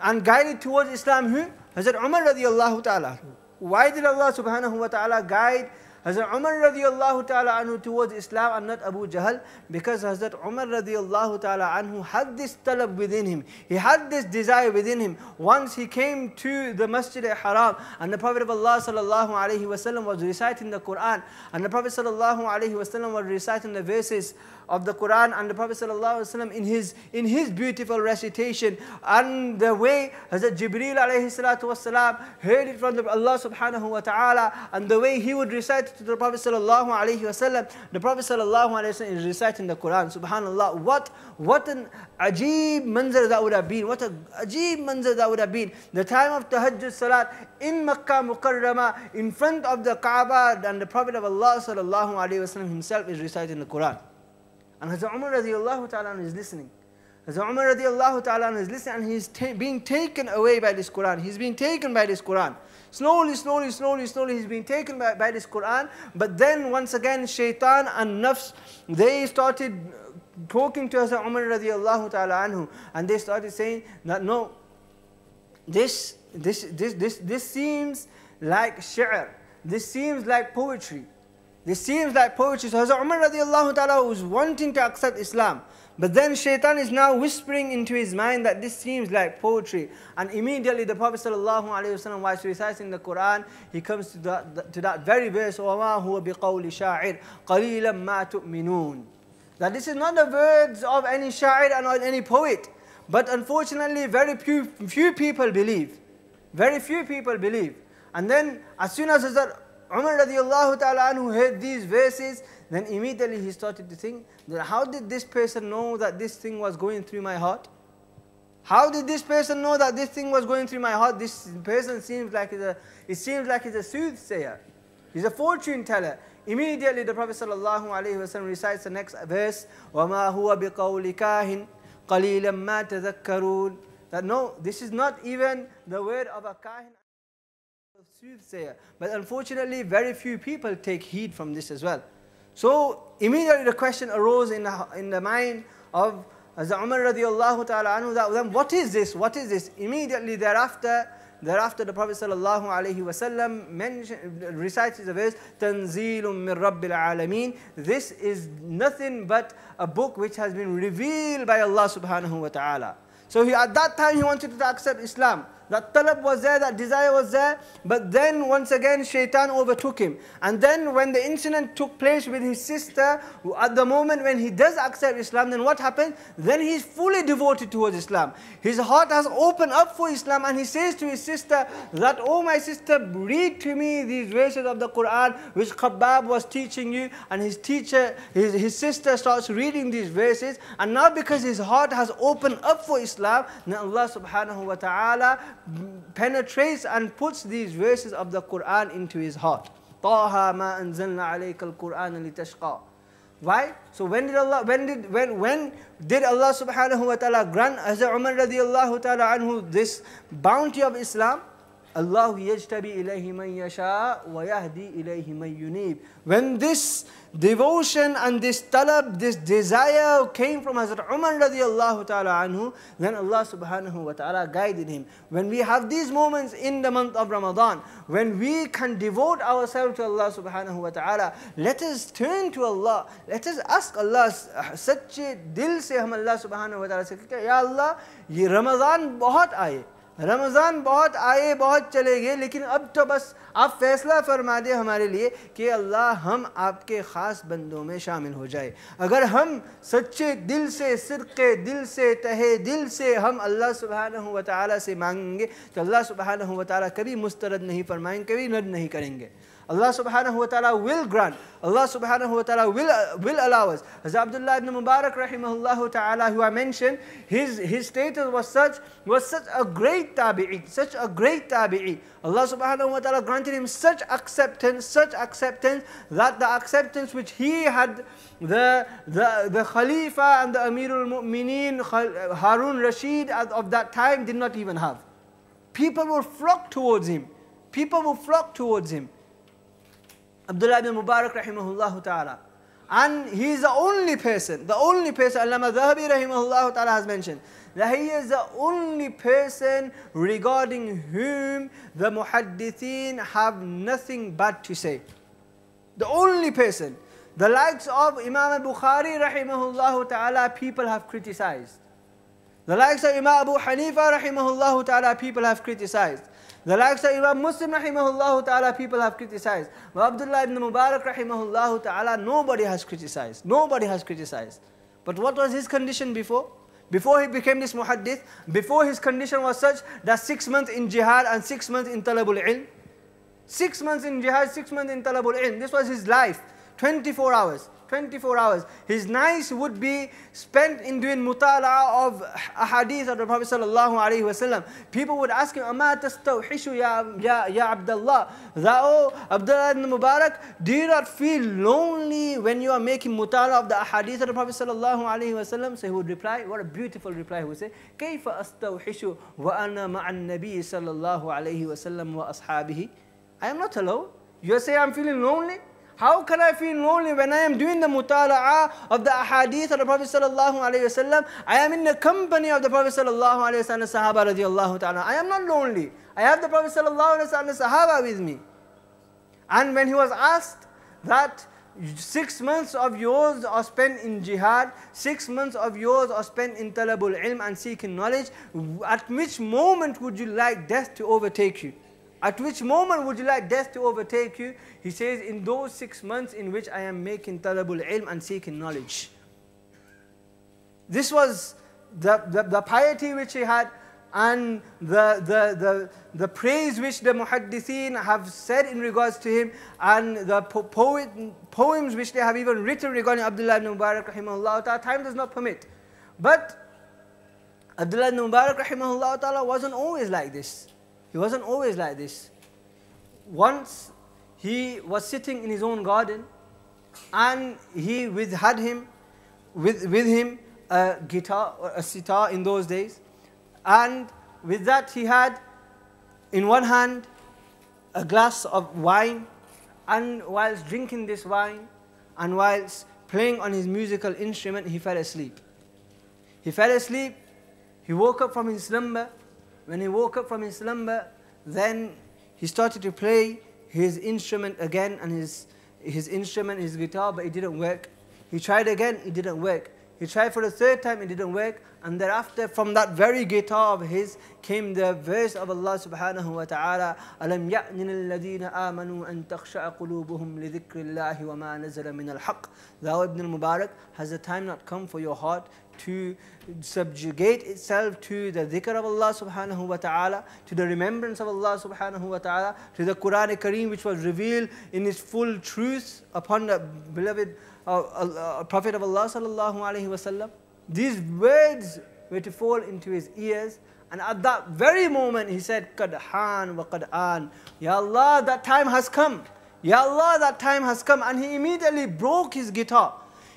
and guided towards Islam who? Hazrat Umar radiallahu ta'ala. Why did Allah subhanahu wa ta'ala guide Hazrat Umar radiallahu ta'ala anhu towards Islam and not Abu Jahl because Hazrat Umar radiallahu ta'ala anhu had this talab within him. He had this desire within him. Once he came to the Masjid al-Haram and the Prophet of Allah sallallahu alayhi wasallam was reciting the Quran and the Prophet sallallahu alayhi wasallam was reciting the verses of the Quran and the Prophet ﷺ in his, in his beautiful recitation and the way Hazrat Jibreel alayhi heard it from Allah subhanahu wa ta'ala and the way he would recite it to the Prophet wasallam, the Prophet wasallam is reciting the Quran. Subhanallah, what, what an ajib manzar that would have been, what an ajib manzar that would have been. The time of tahajjud salat in Makkah Mukarramah in front of the Kaaba and the Prophet of Allah sallallahu alayhi himself is reciting the Quran. And Hazrat Umar radiallahu ta'ala is listening. Hazrat Umar radiallahu ta'ala is listening and he's ta being taken away by this Quran. He's being taken by this Quran. Slowly, slowly, slowly, slowly, he's being taken by, by this Quran. But then once again, shaitan and nafs, they started talking to Hazrat Umar radiallahu ta'ala anhu. And they started saying that no, this, this, this, this, this seems like shi'r. This seems like poetry. This seems like poetry. So Hazrat Umar radiallahu ta'ala was wanting to accept Islam. But then shaitan is now whispering into his mind that this seems like poetry. And immediately the Prophet ﷺ, whilst reciting the Quran, he comes to that, to that very verse, وَمَا هُوَ بِقَوْلِ شَاعِرٍ قَلِيلًا مَا تُؤْمِنُونَ That this is not the words of any sha'ir and any poet. But unfortunately, very few, few people believe. Very few people believe. And then as soon as Hazrat Umar radiallahu ta'ala anhu heard these verses, then immediately he started to think that how did this person know that this thing was going through my heart? How did this person know that this thing was going through my heart? This person seems like he's a, it seems like he's a soothsayer. He's a fortune teller. Immediately the Prophet sallallahu alaihi wasallam recites the next verse, وَمَا هُوَ بِقَوْلِ كَاهٍ قَلِيلًا مَا تَذَكَّرُونَ That no, this is not even the word of a kahin soothsayer. But unfortunately, very few people take heed from this as well. So immediately the question arose in the, in the mind of Umar radiallahu ta'ala anhu that then what is this? What is this? Immediately thereafter, thereafter the Prophet sallallahu alayhi wasallam recites the verse, Tanzilum min Rabbil Alameen. This is nothing but a book which has been revealed by Allah subhanahu wa ta'ala. So he, at that time he wanted to accept Islam. That talab was there, that desire was there, but then once again shaitan overtook him. And then when the incident took place with his sister, at the moment when he does accept Islam, then what happens? Then he's fully devoted towards Islam. His heart has opened up for Islam and he says to his sister that, oh my sister, read to me these verses of the Quran which Khabbab was teaching you. And his teacher, his, his sister starts reading these verses. And now because his heart has opened up for Islam, then Allah subhanahu wa ta'ala penetrates and puts these verses of the Quran into his heart. Taha ما أنزلنا عليك القرآن لتشقى. Why? So when did Allah when did when when did Allah subhanahu wa ta'ala grant Hazrat Umar radiallahu ta'ala anhu this bounty of Islam? Allah yajtabi ilayhi man yasha wa yahdi ilayhi man yunib. When this devotion and this talab, this desire came from Hazrat Umar radiallahu ta'ala anhu, then Allah subhanahu wa ta'ala guided him. When we have these moments in the month of Ramadan, when we can devote ourselves to Allah subhanahu wa ta'ala, let us turn to Allah. Let us ask Allah, सच्चे दिल से हम Allah subhanahu wa ta'ala से Ya Allah, ये रमज़ान बहुत आए رمضان بہت آئے، بہت چلے گئے، لیکن اب تو بس آپ فیصلہ فرما دے ہمارے لیے کہ اللہ ہم آپ کے خاص بندوں میں شامل ہو جائے۔ اگر ہم سچے دل سے سرقے دل سے تہے دل سے ہم اللہ سبحانہ و تعالیٰ سے مانگیں گے، تو اللہ سبحانہ و تعالیٰ کبھی مسترد نہیں فرمائیں، کبھی رد نہیں کریں گے۔ Allah subhanahu wa ta'ala will grant. Allah subhanahu wa ta'ala will, uh, will allow us. As Abdullah ibn Mubarak rahimahullah ta'ala who I mentioned, his, his status was such, was such a great tabi'i, such a great tabi'i. Allah subhanahu wa ta'ala granted him such acceptance, such acceptance that the acceptance which he had the, the, the Khalifa and the Amirul Mu'mineen Harun Rashid of that time did not even have. People will flock towards him. People will flock towards him. Abdullah ibn Mubarak rahimahullah ta'ala. And he is the only person, the only person, Allama Dhahabi rahimahullah ta'ala has mentioned, that he is the only person regarding whom the muhaddithin have nothing bad to say. The only person. The likes of Imam al-Bukhari rahimahullah ta'ala people have criticized. The likes of Imam Abu Hanifa rahimahullah ta'ala people have criticized. The likes of Imam Muslim rahimahullah ta'ala people have criticized. But Abdullah ibn Mubarak rahimahullah ta'ala nobody has criticized. Nobody has criticized. But what was his condition before? Before he became this muhaddith, before his condition was such that six months in jihad and six months in talabul ilm. Six months in jihad, six months in talabul ilm. This was his life. 24 hours. 24 hours. His nights would be spent in doing mutala'a of ahadith of the Prophet sallallahu alaihi wasallam. People would ask him, "Ama tastawhishu ya ya ya Abdullah?" That oh Abdullah ibn Mubarak, do you not feel lonely when you are making mutala of the ahadith of the Prophet sallallahu alaihi wasallam? So he would reply, what a beautiful reply. He would say, "كيف أستوحش وأنا مع النبي صلى الله عليه وسلم وأصحابه?" I am not alone. You say I'm feeling lonely. How can I feel lonely when I am doing the mutala'ah of the ahadith of the Prophet sallallahu alaihi wasallam? I am in the company of the Prophet sallallahu alaihi wasallam, Sahaba radiallahu ta'ala. I am not lonely. I have the Prophet sallallahu alaihi wasallam, Sahaba with me. And when he was asked that six months of yours are spent in jihad, six months of yours are spent in talabul ilm and seeking knowledge, at which moment would you like death to overtake you? At which moment would you like death to overtake you? He says, in those six months in which I am making talabul ilm and seeking knowledge. This was the, the, the piety which he had and the, the, the, the praise which the muhaddithin have said in regards to him and the po poet, poems which they have even written regarding Abdullah ibn Mubarak rahimahullah ta'ala, time does not permit. But Abdullah ibn Mubarak rahimahullah ta'ala wasn't always like this. He wasn't always like this. Once he was sitting in his own garden and he with, had him with, with him a guitar or a sitar in those days. And with that he had in one hand a glass of wine and whilst drinking this wine and whilst playing on his musical instrument he fell asleep. He fell asleep. He woke up from his slumber when he woke up from his slumber, then he started to play his instrument again and his, his instrument, his guitar, but it didn't work. He tried again, it didn't work. He tried for the third time, it didn't work. And thereafter, from that very guitar of his came the verse of Allah subhanahu wa ta'ala, أَلَمْ يَأْنِنِ الَّذِينَ آمَنُوا أَن تَخْشَعَ قُلُوبُهُمْ لِذِكْرِ اللَّهِ وَمَا نَزَلَ مِنَ الْحَقِّ Thou Ibn al-Mubarak, has the time not come for your heart to subjugate itself to the dhikr of Allah subhanahu wa ta'ala, to the remembrance of Allah subhanahu wa ta'ala, to the Quran Kareem which was revealed in its full truth upon the beloved uh, Prophet of Allah sallallahu alayhi wasallam. These words were to fall into his ears and at that very moment he said, Qad han wa qad an. Ya Allah, that time has come. Ya Allah, that time has come. And he immediately broke his guitar.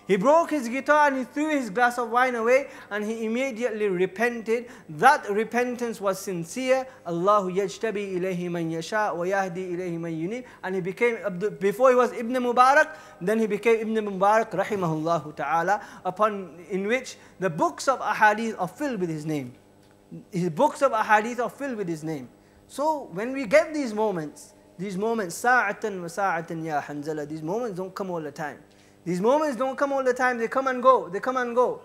He broke his guitar and he threw his glass of wine away and he immediately repented. That repentance was sincere. Allahu yajtabi ilayhi man yasha wa yahdi ilayhi man yunib. And he became, before he was Ibn Mubarak, then he became Ibn Mubarak rahimahullah ta'ala, upon in which the books of ahadith are filled with his name. His books of ahadith are filled with his name. So when we get these moments, these moments, sa'atan wa sa'atan ya Hanzala, these moments don't come all the time. These moments don't come all the time, they come and go, they come and go.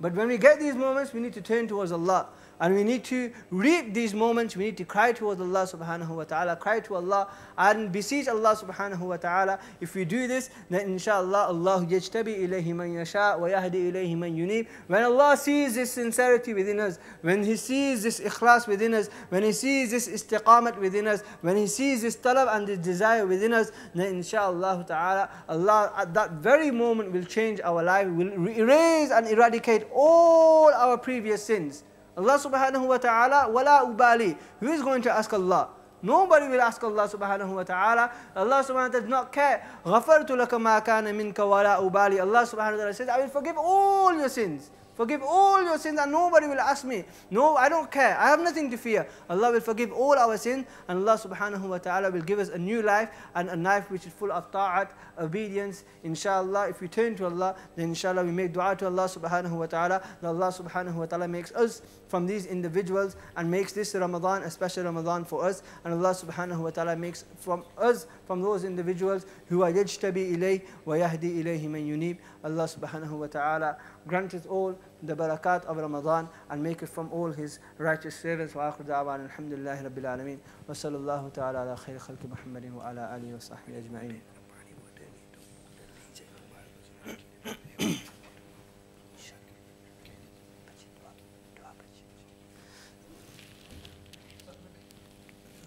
But when we get these moments, we need to turn towards Allah. And we need to reap these moments, we need to cry towards Allah subhanahu wa ta'ala, cry to Allah and beseech Allah subhanahu wa ta'ala. If we do this, then inshallah Allah yajtabi ilayhi man yasha wa yahdi ilayhi man yunib. When Allah sees this sincerity within us, when He sees this ikhlas within us, when He sees this istiqamat within us, when He sees this talab and this desire within us, then inshallah ta'ala, Allah at that very moment will change our life, will erase and eradicate all our previous sins. Allah subhanahu wa ta'ala, wala ubali. Who is going to ask Allah? Nobody will ask Allah subhanahu wa ta'ala. Allah subhanahu wa ta'ala does not care. غَفَرْتُ لَكَ مَا كَانَ مِنْكَ وَلَا أُبَالِي Allah subhanahu wa ta'ala says, I will forgive all your sins. Forgive all your sins and nobody will ask me. No, I don't care. I have nothing to fear. Allah will forgive all our sins and Allah subhanahu wa ta'ala will give us a new life and a life which is full of ta'at, obedience. Inshallah, if we turn to Allah, then inshallah we make dua to Allah subhanahu wa ta'ala. That Allah subhanahu wa ta'ala makes us from these individuals and makes this Ramadan a special Ramadan for us. And Allah subhanahu wa ta'ala makes from us, from those individuals who are yajtabi ilay wa yahdi ilayhi man yunib. Allah subhanahu wa ta'ala grant us all the barakat of Ramadan and make it from all his righteous servants. Wa akhir da'wan alhamdulillahi rabbil alameen. Wa sallallahu ta'ala ala khayr khalki Muhammadin wa ala alihi wa sahbihi ajma'in.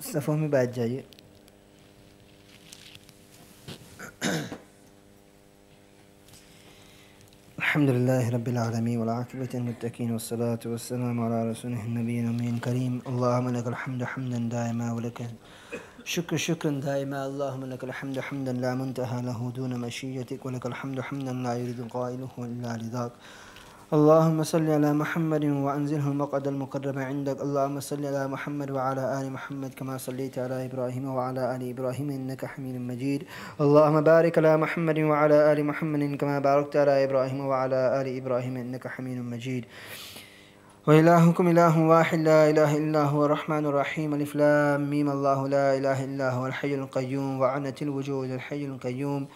لسه فهمي بعد جاي. الحمد لله رب العالمين والعاقبة للمتقين والصلاة والسلام على رسوله النبي الأمين الكريم. اللهم لك الحمد حمدا دائما ولك شكر شكرا دائما. اللهم لك الحمد حمدا لا منتهى له دون مشيتك. ولك الحمد حمدا لا يريد قائله إلا رضاك. اللهم صل على محمد وأنزله المقعد المقرب عندك. اللهم صل على محمد وعلى آل محمد كما صليت على إبراهيم وعلى آل إبراهيم إنك حميد مجيد. اللهم بارك على محمد وعلى آل محمد كما باركت على إبراهيم وعلى آل إبراهيم إنك حميد مجيد. وإلهكم إله واحد لا إله إلا هو الرحمن الرحيم. ألف لام ميم. الله لا إله إلا هو الحي القيوم. وعنت الوجود الحي القيوم.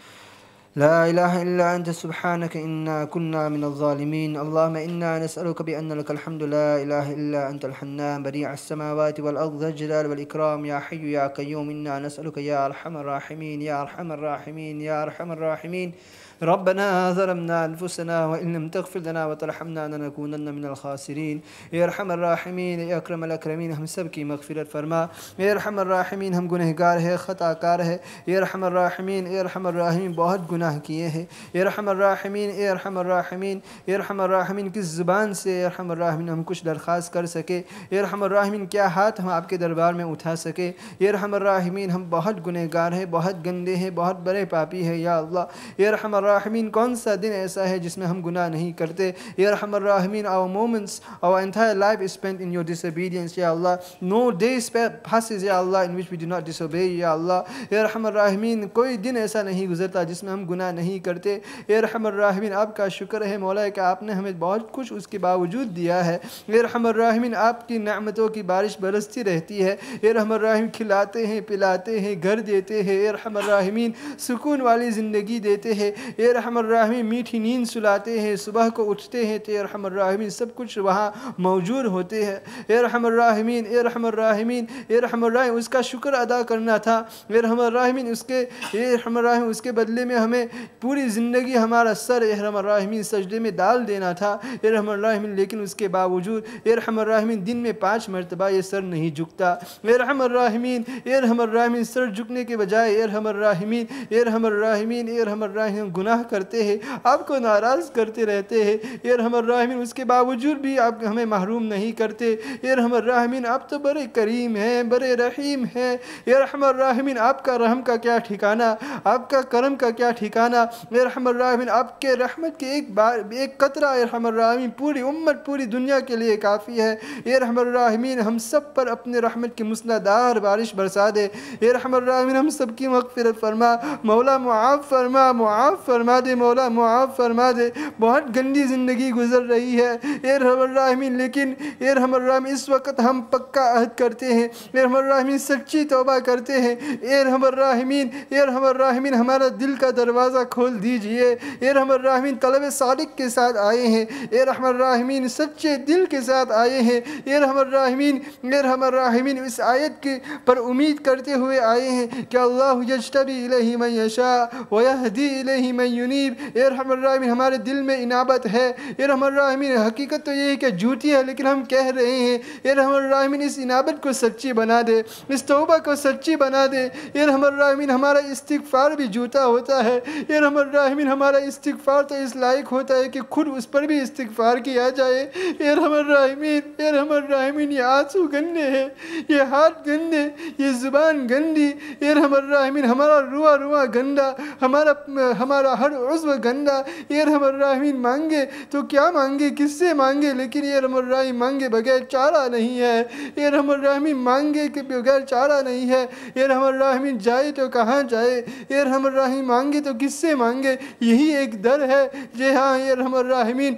لا إله إلا أنت سبحانك إنا كنا من الظالمين. اللهم إنا نسألك بأن لك الحمد. لا إله إلا أنت الحنان بديع السماوات والأرض ذا الجلال والإكرام. يا حي يا قيوم إنا نسألك يا أرحم الراحمين يا أرحم الراحمين يا أرحم الراحمين. ربنا ظلمنا أنفسنا وإن لم تغفر لنا وترحمنا لنكونن من الخاسرين يا أرحم الراحمين يا أكرم الأكرمين هم سب مغفرة فرما يا ارحم الراحمين هم گنہگار ہے خطا کار ہے يا ارحم الراحمين يا ارحم الراحمين بہت گناہ کیے ہیں يا ارحم الراحمين يا ارحم الراحمين يا ارحم الراحمين کس زبان سے يا ارحم الراحمين ہم کچھ درخواست کر سکے يا ارحم الراحمين کیا ہاتھ ہم آپ کے دربار میں اٹھا سکے يا ارحم الراحمين ہم بہت گنہگار ہیں بہت گندے ہیں بہت بڑے پاپی ہیں یا اللہ يا ارحم الرحمین کون سا دن ایسا ہے جس میں ہم گناہ نہیں کرتے؟ یا رحم الرحمین our moments our entire life is spent in your disobedience یا اللہ. No day passes یا اللہ، in which we do not disobey یا اللہ. یا رحم الرحمین کوئی دن ایسا نہیں گزرتا جس میں ہم گناہ نہیں کرتے؟ یا رحم الرحمین آپ کا شکر ہے مولا کہ آپ نے ہمیں بہت کچھ اس کے باوجود دیا ہے. یا رحم الرحمین آپ کی نعمتوں کی بارش برستی رہتی ہے. یا رحم الرحمین کھلاتے ہیں، پلاتے ہیں، گھر دیتے ہیں. یا رحم الرحمین سکون والی زندگی دیتے ہیں. اے رحم الرحمی میٹھی نیند سلاتے ہیں صبح کو اٹھتے ہیں تو اے رحم الرحمین سب کچھ وہاں موجود ہوتے ہیں اے رحم الرحمین اے رحم الرحمین اے رحم الرحیم اس کا شکر ادا کرنا تھا اے رحم الرحمین اس کے اے رحم اس کے بدلے میں ہمیں پوری زندگی ہمارا سر اے رحم الرحمین سجدے میں ڈال دینا تھا اے رحم الرحمین لیکن اس کے باوجود اے رحم الرحمین دن میں پانچ مرتبہ یہ سر نہیں جھکتا اے رحم الرحمین اے رحم الرحمین سر جھکنے کے بجائے اے رحم الرحمین اے رحم الرحمین اے رحم الرحیم گناہ گناہ کرتے ہیں، آپ کو ناراض کرتے رہتے ہیں۔ رحم الرحمین اس کے باوجود بھی آپ ہمیں محروم نہیں کرتے۔ اے رحم الرحمین آپ تو بڑے کریم ہیں، بڑے رحیم ہیں۔ اے رحم الرحمین آپ کا رحم کا کیا ٹھکانہ؟ آپ کا کرم کا کیا ٹھکانہ؟ رحم الرحمین آپ کے رحمت کے ایک بار، ایک قطرہ ارحم الرحمین پوری امت، پوری دنیا کے لیے کافی ہے۔ اے رحم الرحمین ہم سب پر اپنے رحمت کی مسلح دار بارش برسا دے۔ رحم الرحمن، ہم سب کی مغفرت فرما۔ مولا معاف فرما معاف فرما فرما دے، مولا معاف فرما دے۔ بہت گندی زندگی گزر رہی ہے۔ اے رحم الرحمین، لیکن اے رحم الرحمین، اس وقت ہم پکا عہد کرتے ہیں۔ اے رحم الرحمین، سچی توبہ کرتے ہیں۔ اے رحم الرحمین، اے رحم الرحمین، ہمارا دل کا دروازہ کھول دیجیے۔ اے رحم الرحمین، طلب صادق کے ساتھ آئے ہیں۔ اے رحم الرحمین، سچے دل کے ساتھ آئے ہیں۔ اے رحم الرحمین، اے رحم الرحمین، اس آیت کے پر امید کرتے ہوئے آئے ہیں کہ اللہ یجتبی الیہ من یشاء ویہدی الیہ من یونیب رحم الرحمین ہمارے دل میں انابت ہے۔ اے رحم الرحمین حقیقت تو یہ ہے کہ جھوٹی ہے، لیکن ہم کہہ رہے ہیں، اے رحم الرحمین اس انابت کو سچی بنا دے، اس توبہ کو سچی بنا دے۔ اے رحم الرحمین ہمارا استغفار بھی جھوٹا ہوتا ہے۔ اے رحم الرحمین ہمارا استغفار تو اس لائق ہوتا ہے کہ خود اس پر بھی استغفار کیا جائے۔ اے رحم الرحمین اے رحم الرحمین یہ آنسو گندے ہیں، یہ ہاتھ گندے، یہ زبان گندی۔ اے رحم الرحمین ہمارا روا روا گندا، ہمارا ہمارا ہر عضو گندہ، یہ رحم الرحمین مانگے، تو کیا مانگے؟ کس سے مانگے؟ لیکن یہ رحم الرحیم مانگے بغیر چارہ نہیں ہے۔ یہ رحم الرحمین مانگے کہ بغیر چارہ نہیں ہے۔ یہ رحم الرحمین جائے تو کہاں جائے؟ یہ رحم الرحیم مانگے تو کس سے مانگے؟ یہی ایک در ہے۔ جی ہاں یہ رحم الرحمین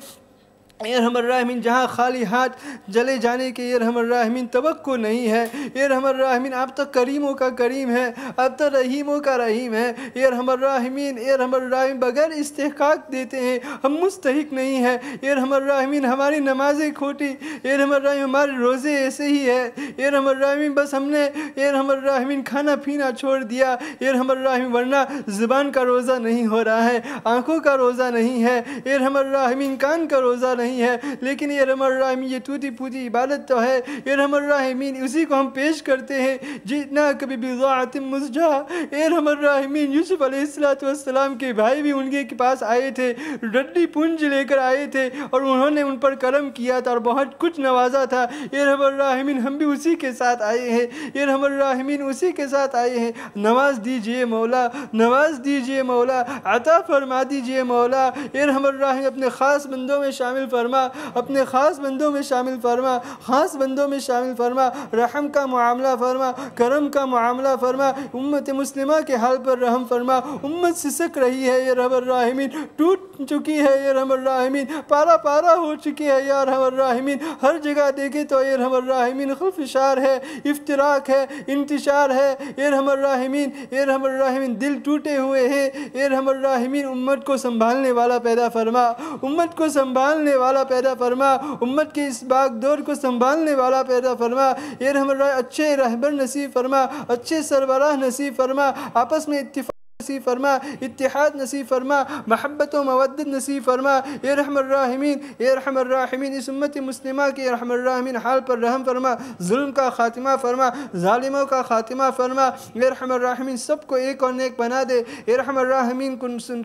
ارحم الراحمین جہاں خالی ہاتھ جلے جانے کے ارحم الراحمین توقع نہیں ہے ارحم الراحمین آپ تو کریموں کا کریم ہے آپ تو رحیموں کا رحیم ہے ارحم اے رحم الراحمین بغیر استحقاق دیتے ہیں ہم مستحق نہیں ہیں ارحم الراحمین ہماری نمازیں کھوٹی ارحم الراحمین ہمارے روزے ایسے ہی ہے ارحم الراحمین بس ہم نے ارحم الراحمین کھانا پینا چھوڑ دیا ارحم الراحمین ورنہ زبان کا روزہ نہیں ہو رہا ہے آنکھوں کا روزہ نہیں ہے ارحم الراحمین کان کا روزہ نہیں نہیں ہے۔ لیکن یہ رحم الرحمین یہ ٹوٹی پھوٹی عبادت تو ہے۔ یہ رحم الرحمین اسی کو ہم پیش کرتے ہیں۔ جتنا کبھی بضاعت مزجا اے رحم الرحمین یوسف علیہ السلام والسلام کے بھائی بھی ان کے پاس آئے تھے۔ ڈڈی پنج لے کر آئے تھے اور انہوں نے ان پر کرم کیا تھا اور بہت کچھ نوازا تھا۔ اے رحم الرحمین ہم بھی اسی کے ساتھ آئے ہیں۔ اے رحم الرحمین اسی کے ساتھ آئے ہیں۔ نواز دیجیے مولا، نواز دیجیے مولا، عطا فرما دیجیے مولا۔ اے رحم الرحمین اپنے خاص بندوں میں شامل فرما فرما، اپنے خاص بندوں میں شامل فرما، خاص بندوں میں شامل فرما، رحم کا معاملہ فرما، کرم کا معاملہ فرما، امت مسلمہ کے حال پر رحم فرما، امت سسک رہی ہے یہ رحم الراحمین ٹوٹ چکی ہے یہ رحم الراحمین پارا پارا ہو چکی ہے یہ رحم الراحمین ہر جگہ دیکھے تو یہ رحم الراحمین خلفشار ہے، افتراق ہے، انتشار ہے یہ رحم الراحمین یہ رحم الراحمین دل ٹوٹے ہوئے ہیں یہ رحم الراحمین امت کو سنبھالنے والا پیدا فرما، امت کو سنبھالنے والا والا پیدا فرما امت کے اس باگ دور کو سنبھالنے والا پیدا فرما یہ رحم اچھے رہبر نصیب فرما اچھے سربراہ نصیب فرما آپس میں اتفاق نصیب فرما، اتحاد نصیب فرما، محبت و مودت نصیب فرما۔ اے رحم الراحمین، اے رحم الراحمین، اس امت مسلمہ کی رحم الراحمین، حال پر رحم فرما، ظلم کا خاتمہ فرما، ظالموں کا خاتمہ فرما۔ اے رحم الراحمین، سب کو ایک اور نیک بنا دے۔ اے رحم الراحمین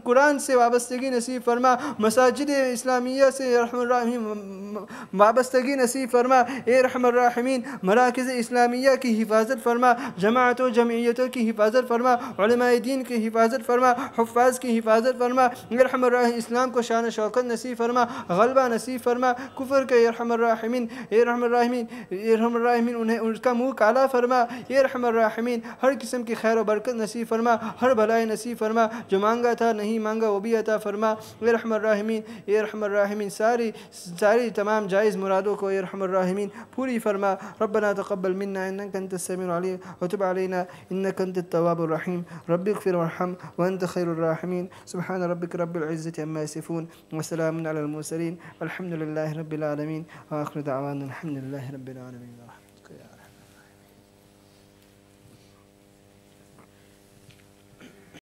قرآن سے وابستگی نصیب فرما، مساجد اسلامیہ سے رحم الراحمین وابستگی نصیب فرما۔ اے رحم الراحمین، مراکز اسلامیہ کی حفاظت فرما جماعتوں جمعیتوں کی حفاظت فرما، علماء دین کی حفاظت فرما، حفاظ کی حفاظت فرما ارحم الرحیم اسلام کو شان شوکت نصیب فرما، غلبہ نصیب فرما، کفر کے ارحم الرحمین ارحم الرحمین ارحم الرحمین انہیں ان کا منہ کالا فرما ارحم الرحمین ہر قسم کی خیر و برکت نصیب فرما، ہر بھلائی نصیب فرما، جو مانگا تھا نہیں مانگا وہ بھی عطا فرما ارحم الرحمین ارحم الرحمین ساری ساری تمام جائز مرادوں کو ارحم الرحمین پوری فرما، ربنا تقبل منا انك انت السميع العليم وتب علينا انك انت التواب الرحيم رب اغفر وارحم وأنت خير الراحمين. سبحان ربك رب العزة عما يصفون وسلام على المرسلين والحمد لله رب العالمين. وآخر دعوانا الحمد لله رب العالمين.